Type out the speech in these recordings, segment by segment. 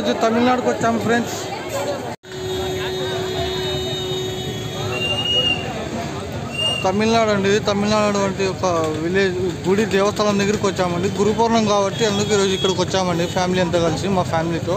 ఈరోజు తమిళనాడుకు వచ్చాము ఫ్రెండ్స్. తమిళనాడు అండి ఇది తమిళనాడు వంటి ఒక విలేజ్ గుడి దేవస్థానం దగ్గరికి వచ్చామండి. గురు పౌర్ణం కాబట్టి అందుకు ఈరోజు ఇక్కడికి వచ్చామండి ఫ్యామిలీ అంతా కలిసి మా ఫ్యామిలీతో.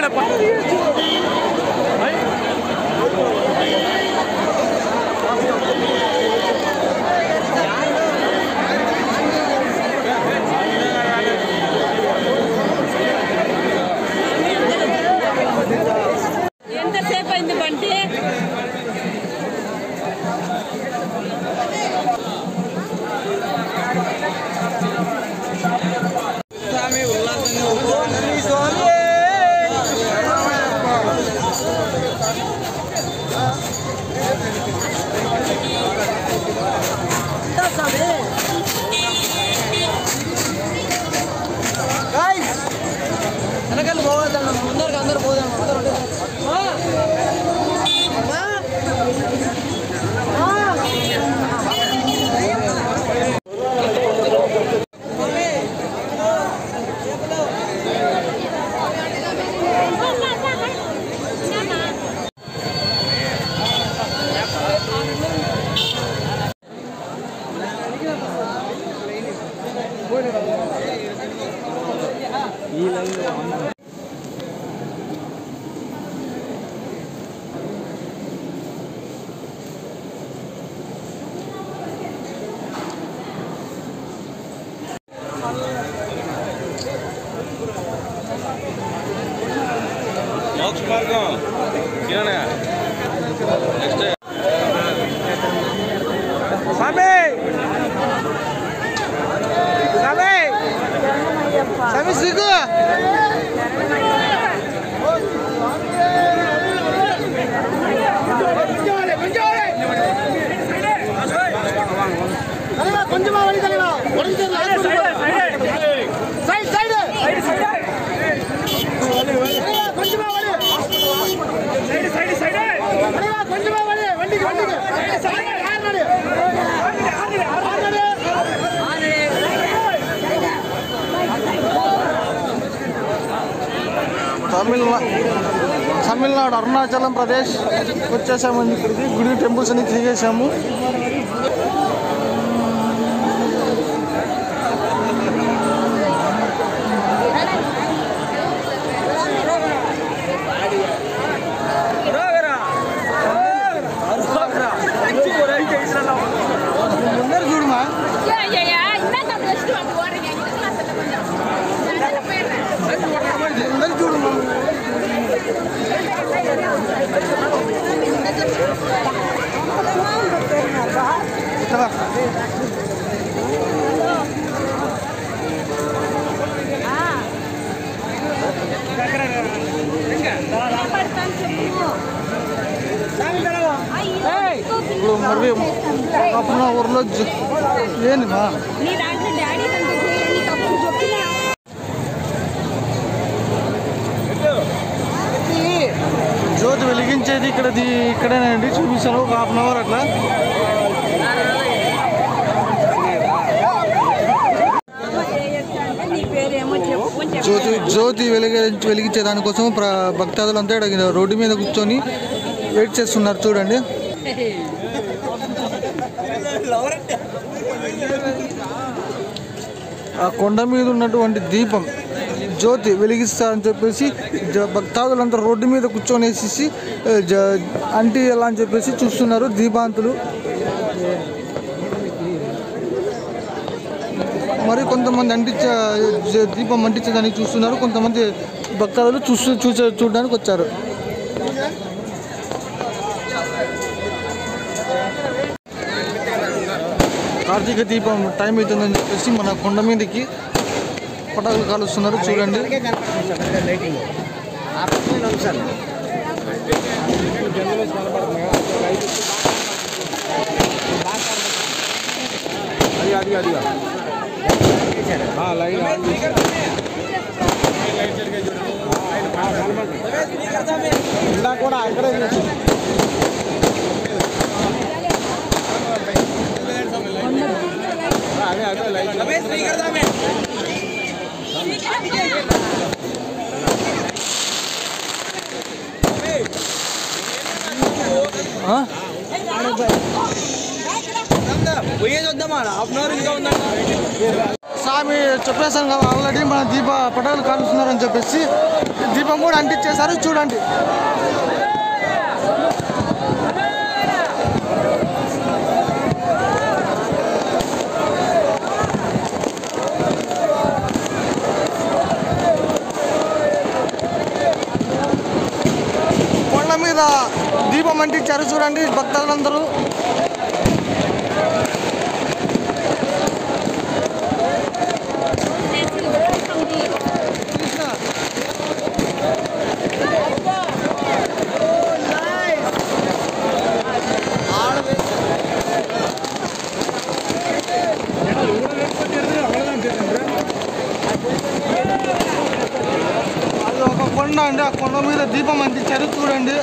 पेड़ 이 라인으로 가면 மார்க்கம் స్వామి సిగ్గు తమిళనా తమిళనాడు అరుణాచలం ప్రదేశ్ వచ్చేసామండి ఇక్కడికి గుడి టెంపుల్స్ అన్ని తిరిగేసాము. ఇక్కడ ఇప్పుడు మరి అప్పుడు నా ఊర్లో ఏంది మా జ్యోతి వెలిగించేది ఇక్కడ ఇక్కడేనండి. చూపించాను ఒక హాఫ్ అన్ అవర్ అట్లా. నీ వెలిగించే దానికోసం ప్ర భక్తాదులంతా ఇక్కడ రోడ్డు మీద కూర్చొని వెయిట్ చేస్తున్నారు చూడండి. ఆ కొండ మీద ఉన్నటువంటి దీపం జ్యోతి వెలిగిస్తారని చెప్పేసి జ- భక్తాదులంతా రోడ్డు మీద కూర్చొని వేసేసి జ ఎలా అని చెప్పేసి చూస్తున్నారు దీపాంతులు. మరి కొంతమంది అంటించే దీపం అంటించడానికి చూస్తున్నారు. కొంతమంది భక్తాదులు చూస్తూ చూసే చూడడానికి వచ్చారు. కార్తీక దీపం టైం అవుతుందని చెప్పేసి మన కొండ మీదకి పటాకులు కాలుస్తున్నారు. చూడండి. అది అది అది. లైన్ ఇందాక కూడా అక్కడే చేసింది. అదే అదే లైట్ ఆ? పోయేది వద్దామా హాఫ్ అన్ అవర్ ఇంకా ఉందంట స్వామి చెప్పేశాను కదా ఆల్రెడీ మన దీప పటాకులు కాలుస్తున్నారని చెప్పేసి. దీపం కూడా అంటించేశారు చూడండి. కొండ మీద దీపం అంటించారు చూడండి భక్తులందరూ అది ఒక కొండ అండి ఆ కొండ మీద దీపం అంటించారు. చూడండి.